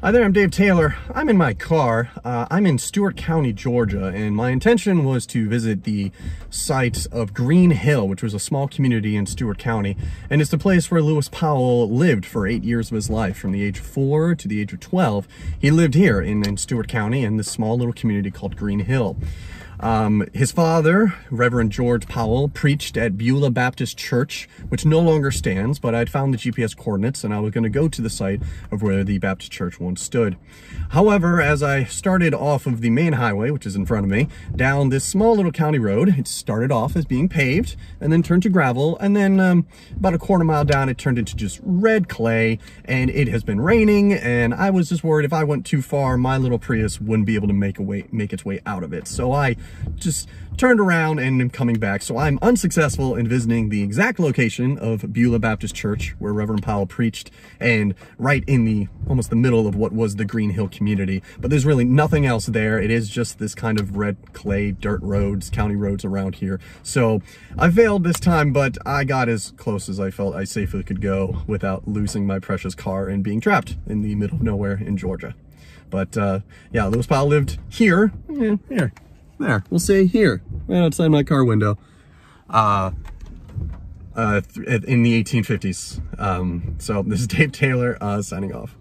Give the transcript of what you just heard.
Hi there, I'm Dave Taylor. I'm in my car. Uh, I'm in Stewart County, Georgia, and my intention was to visit the site of Green Hill, which was a small community in Stewart County, and it's the place where Lewis Powell lived for eight years of his life, from the age of four to the age of 12. He lived here in, in Stewart County in this small little community called Green Hill. Um, his father, Reverend George Powell, preached at Beulah Baptist Church, which no longer stands, but I'd found the GPS coordinates and I was going to go to the site of where the Baptist church once stood. However, as I started off of the main highway, which is in front of me, down this small little county road, it started off as being paved and then turned to gravel. And then um, about a quarter mile down, it turned into just red clay and it has been raining. And I was just worried if I went too far, my little Prius wouldn't be able to make a way, make its way out of it. So I just turned around and am coming back. So I'm unsuccessful in visiting the exact location of Beulah Baptist Church where Reverend Powell preached and right in the almost the middle of what was the Green Hill community. But there's really nothing else there. It is just this kind of red clay dirt roads, county roads around here. So I failed this time, but I got as close as I felt I safely could go without losing my precious car and being trapped in the middle of nowhere in Georgia. But uh, yeah, Lewis Powell lived here, yeah, here, there, we'll say here, right outside my car window, uh, uh, in the 1850s. Um, so this is Dave Taylor, uh, signing off.